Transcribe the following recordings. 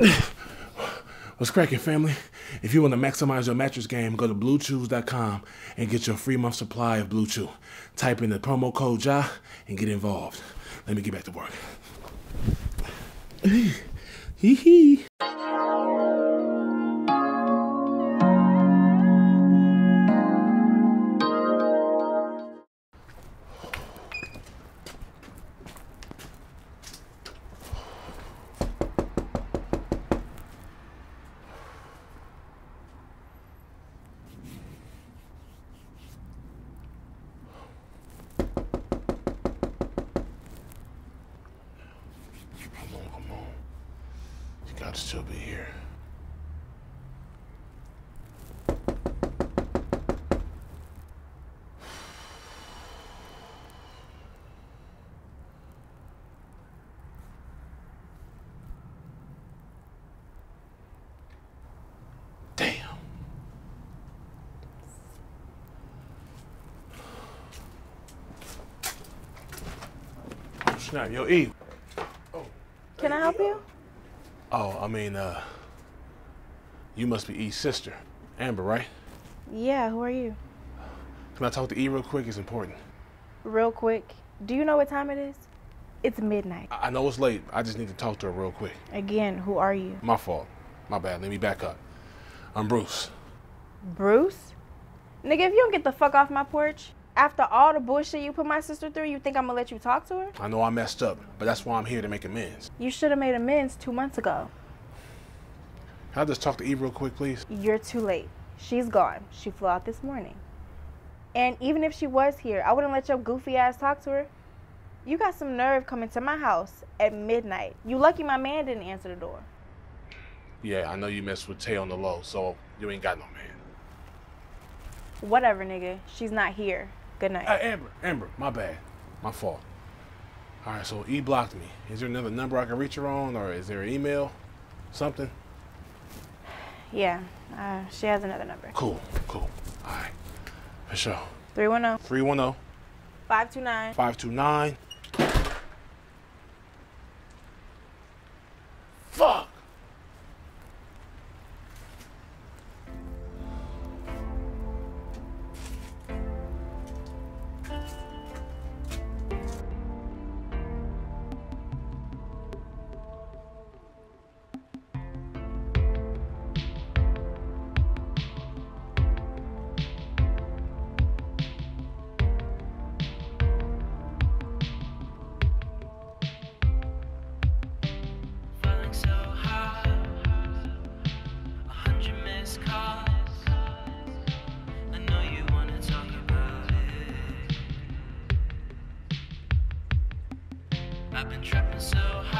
What's cracking, family? If you want to maximize your mattress game, go to BlueChews.com and get your free month supply of BlueChew. Type in the promo code JA and get involved. Let me get back to work. Hee hee. You got to still be here. Damn. Oh, snap. Yo, E. Can I help you? Oh, I mean, uh, you must be E's sister, Amber, right? Yeah, who are you? Can I talk to E real quick? It's important. Real quick, do you know what time it is? It's midnight. I I know it's late. I just need to talk to her real quick. Again, who are you? My fault. My bad. Let me back up. I'm Bruce. Bruce? Nigga, if you don't get the fuck off my porch, after all the bullshit you put my sister through, you think I'm gonna let you talk to her? I know I messed up, but that's why I'm here to make amends. You should have made amends two months ago. Can I just talk to Eve real quick, please? You're too late. She's gone. She flew out this morning. And even if she was here, I wouldn't let your goofy ass talk to her. You got some nerve coming to my house at midnight. You lucky my man didn't answer the door. Yeah, I know you messed with Tay on the low, so you ain't got no man. Whatever, nigga. She's not here. Good night. Hey, Amber, Amber, my bad. My fault. All right, so E blocked me. Is there another number I can reach her on, or is there an email? Something? Yeah, uh, she has another number. Cool, cool. All right. For sure. 310 310 529 529. Been so hard,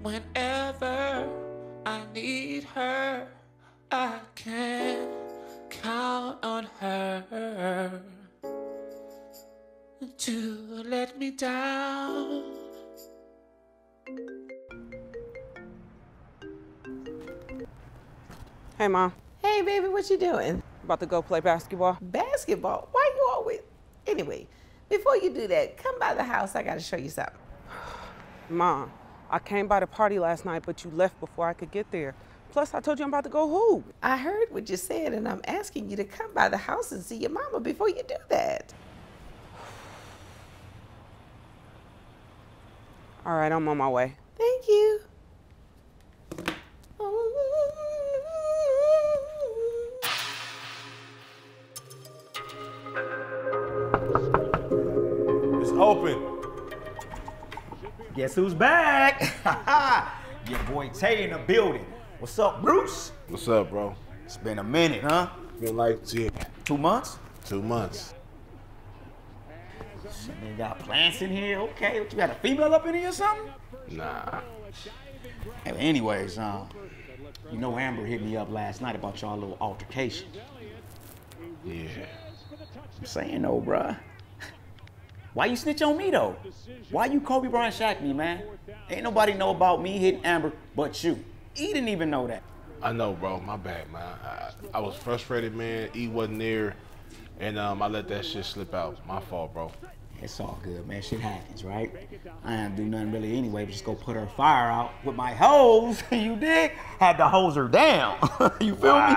Whenever I need her, I can count on her to let me down. Hey, Mom. Hey, baby, what you doing? About to go play basketball? Basketball? Why you always? Anyway, before you do that, come by the house. I gotta show you something. Mom, I came by the party last night, but you left before I could get there. Plus, I told you I'm about to go hoop. I heard what you said, and I'm asking you to come by the house and see your mama before you do that. All right, I'm on my way. Thank you. Guess who's back? Ha ha! Your boy Tay in the building. What's up, Bruce? What's up, bro? It's been a minute, huh? Been like yeah, Two months? two months. You got plants in here? Okay. What, you got a female up in here or something? Nah. Hey, anyways, um, you know Amber hit me up last night about y'all little altercation. Yeah. I'm saying though, bruh. Why you snitch on me though? Why you Kobe Bryant Shaq me, man? Ain't nobody know about me hitting Amber but you. He didn't even know that. I know, bro. My bad, man. I, I was frustrated, man. E wasn't there, and um, I let that shit slip out. My fault, bro. It's all good, man. Shit happens, right? I didn't do nothing really anyway, but just go put her fire out with my hose. you dig? Had to hose her down. you feel me?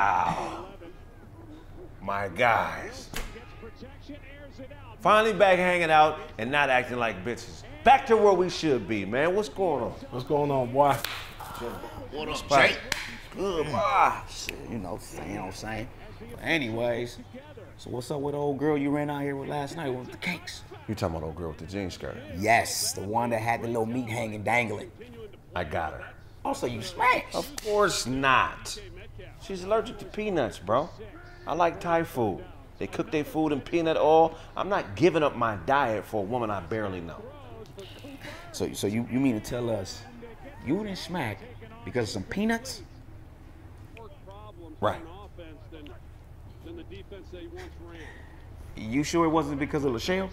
My guys. Finally back hanging out and not acting like bitches. Back to where we should be, man. What's going on? What's going on, boy? What up, Jake? Good, boy. Shit, you know, you know what I'm saying? But anyways, so what's up with the old girl you ran out here with last night with the cakes? You talking about old girl with the jean skirt? Yes, the one that had the little meat hanging dangling. I got her. Oh, also, you smashed. Of course not. She's allergic to peanuts, bro. I like Thai food. They cook their food in peanut oil. I'm not giving up my diet for a woman I barely know. So, so you, you mean to tell us you didn't smack because of some peanuts? Right. You sure it wasn't because of Lachelle?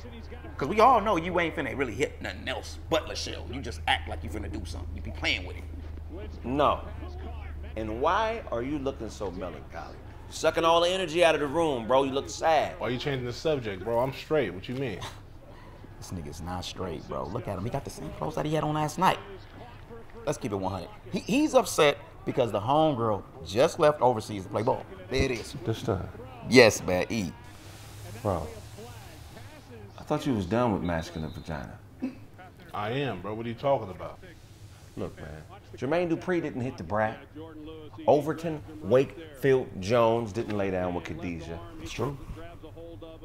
Because we all know you ain't finna really hit nothing else but Lachelle. You just act like you finna do something. You be playing with it. No. And why are you looking so melancholy? Sucking all the energy out of the room, bro. You look sad. Why you changing the subject, bro? I'm straight. What you mean? This nigga's not straight, bro. Look at him. He got the same clothes that he had on last night. Let's keep it 100. He, he's upset because the homegirl just left overseas to play ball. There it is. This time. Yes, man. E. Bro. I thought you was done with masculine vagina. I am, bro. What are you talking about? Look, man. Jermaine Dupri didn't hit Da Brat. Overton, Wakefield, Jones didn't lay down with Khadijah. It's true.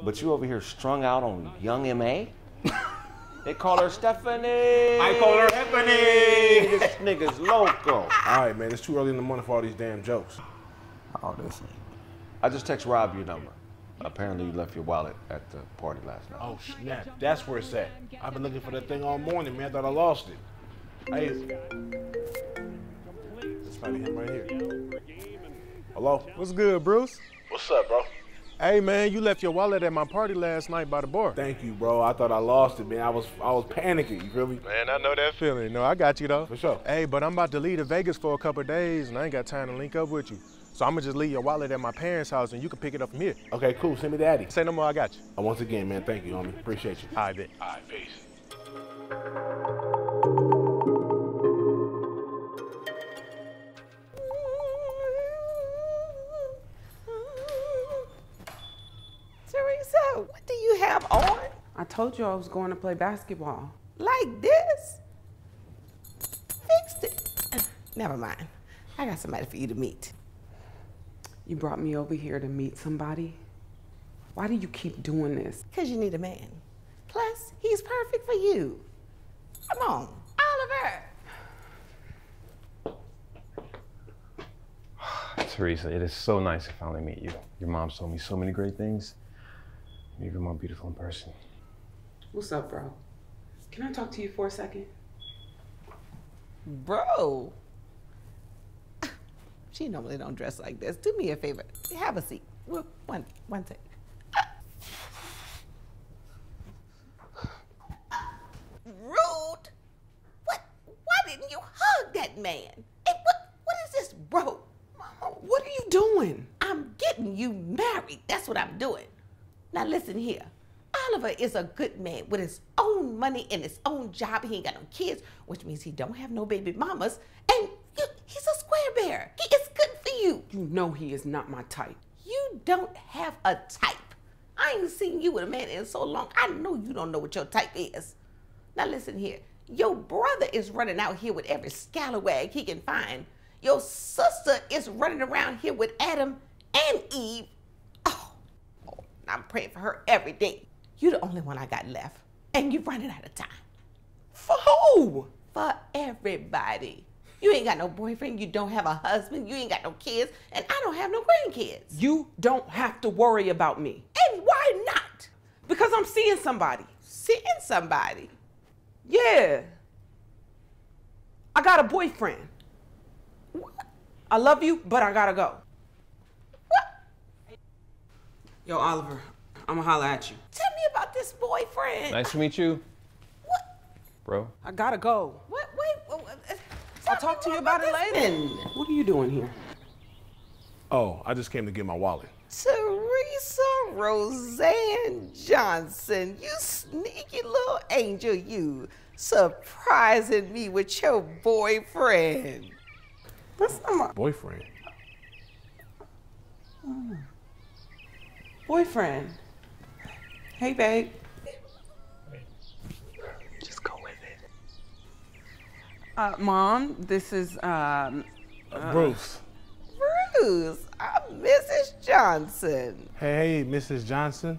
But you over here strung out on young M.A.? they call her Stephanie. I call her Stephanie. This nigga's loco. All right, man. It's too early in the morning for all these damn jokes. Oh, this. I just text Rob your number. Apparently you left your wallet at the party last night. Oh snap! That's where it's at. I've been looking for that thing all morning, man. I thought I lost it. Hey, it's probably him right here. Hello. What's good, Bruce? What's up, bro? Hey man, you left your wallet at my party last night by the bar. Thank you, bro. I thought I lost it, man. I was I was panicking. You feel me? Man, I know that feeling. No, I got you though. For sure. Hey, but I'm about to leave to Vegas for a couple of days, and I ain't got time to link up with you. So I'm gonna just leave your wallet at my parents' house, and you can pick it up from here. Okay, cool. Send me the Addy. Say no more. I got you. Uh, once again, man, thank you, homie. Appreciate you. All right, bet. All right, peace. Told you I was going to play basketball. Like this? Fixed it. Never mind. I got somebody for you to meet. You brought me over here to meet somebody. Why do you keep doing this? Because you need a man. Plus, he's perfect for you. Come on, Oliver. Theresa, it is so nice to finally meet you. Your mom told me so many great things. You're even more beautiful in person. What's up, bro? Can I talk to you for a second? Bro. She normally don't dress like this. Do me a favor. Have a seat. Well, One, one second. Rude. What? Why didn't you hug that man? And what? What is this, bro? Mama, what are you doing? I'm getting you married. That's what I'm doing. Now listen here. Oliver is a good man with his own money and his own job. He ain't got no kids, which means he don't have no baby mamas. And you, he's a square bear. He is good for you. You know he is not my type. You don't have a type. I ain't seen you with a man in so long. I know you don't know what your type is. Now listen here. Your brother is running out here with every scalawag he can find. Your sister is running around here with Adam and Eve. Oh, oh, I'm praying for her every day. You're the only one I got left. And you're running out of time. For who? for everybody. You ain't got no boyfriend, you don't have a husband, you ain't got no kids, and I don't have no grandkids. You don't have to worry about me. And why not? Because I'm seeing somebody. Seeing somebody. Yeah. I got a boyfriend. What? I love you, but I gotta go. What? Yo, Oliver, I'ma holla at you. Tell about this boyfriend. Nice to meet you. Bro. I gotta go. What? Wait. wait, wait. Uh, I'll talk to you about it later. What are you doing here? Oh, I just came to get my wallet. Theresa Roseanne Johnson, you sneaky little angel, you surprising me with your boyfriend. That's not my Boyfriend. Mm. boyfriend. Hey, babe. Just go with it. Uh, Mom, this is um. Uh, Bruce. Bruce, I'm Mrs. Johnson. Hey, Mrs. Johnson.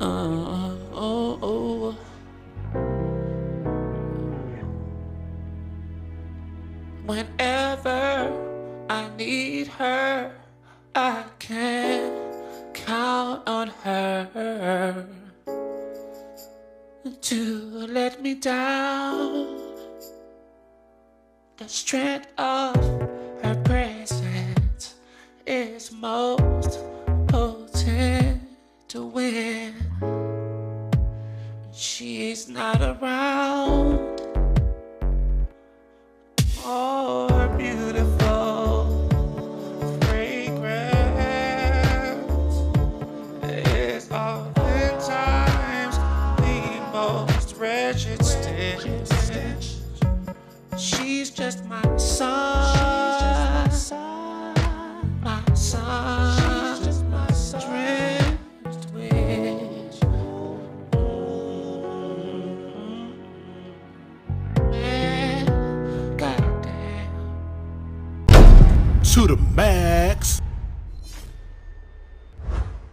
Uh, oh, oh. Whenever I need her, I can me down. The strength of her presence is most potent to win. She's not around. Just my